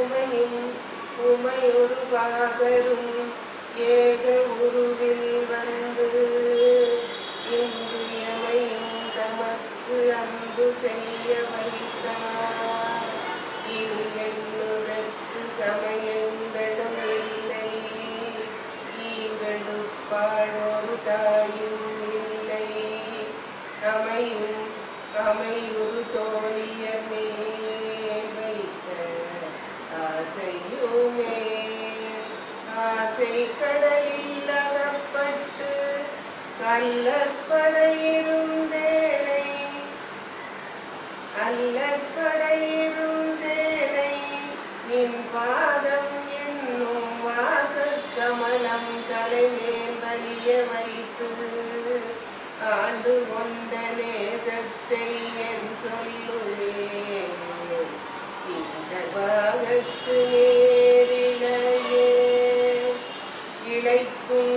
உமையும் உமையொரு பாகரும் ஏக உருவில் வந்து இன்று எமையும் தமக்கு அன்பு செய்ய வைத்தார். இது என்னுடற்கு சமயங்களும் இல்லை. ஈங்கெடுப்பாள் ஒரு தாயும் இல்லை. அமையும் அமையுறு தோழியமே அல்லற்படை நின் பாதம் என்னும் வாசக்கமலம் தலைமேல் வலிய வைத்து ஆண்டு கொண்ட நேசத்தை என் சொல்லுவேன். இந்த பாகத்து நேரிழையே இழைக்கும்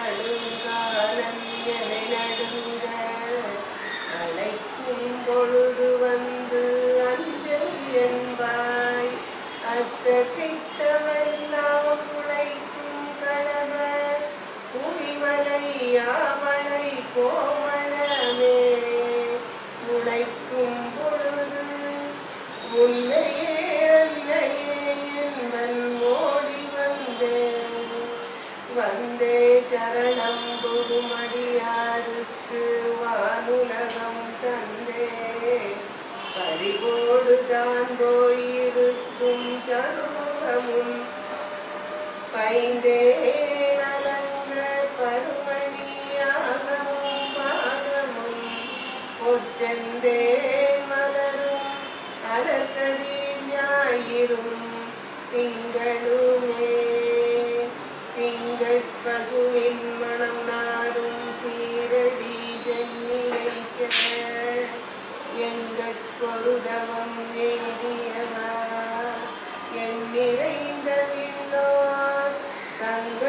அழுங்காலம் என நடுங்க பொழுது வந்து அஞ்சல் என்பாய். அத்த சித்தமெல்லாம் உழைக்கும் கடவர் புரிவலை யாவனை கோமளமே. உழைக்கும் பொழுது முன்னையே அன்னையே என்பன் மோடி வந்தேன் வந்தே சரணம் குருமடியாருக்கு வானுலகம் தந்தே. பறிவோடு தான் போயிருக்கும் சருமுகமும் பைந்தே நலங்க பருமணியாகவும் பாகமும் பொச்செந்தே மலரும் அலக்கதிர் ஞாயிறும் திங்களுமே திங்கள் பசுவின் மனம் நாரும் சீரடி ஜென்னிலைக்க எங்கட்கொருதவம் ஏறியவா என் நிறைந்த விண்ணோர் தங்கட்கும்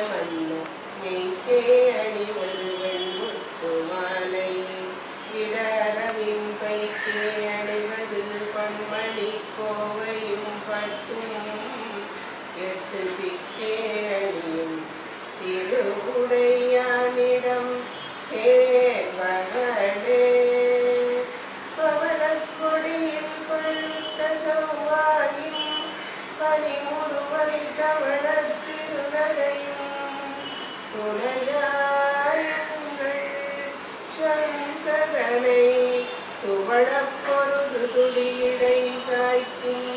கமலமல்ல மெய்க்கே அணிவது வெண்முத்து மாலை இடரவின் பைக்கே அணிவது பன்மணி கோவையும் துணையாயுங்கள் சங்கரனை துவழப்பொருது துடியிடை சாய்க்கும்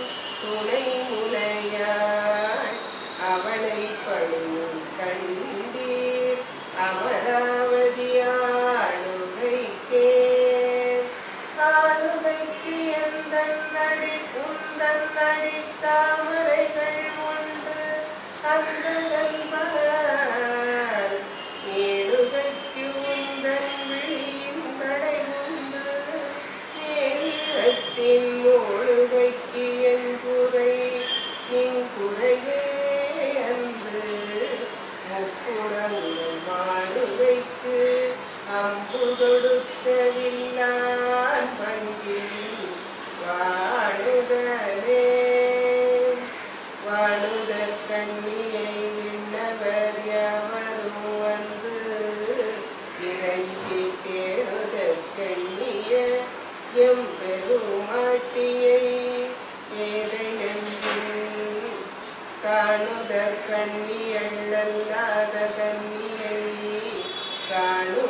കാണുതർ കണ്ണി എണ്ണല്ലാതെ കണ്ണിയെണ്ണി കാണു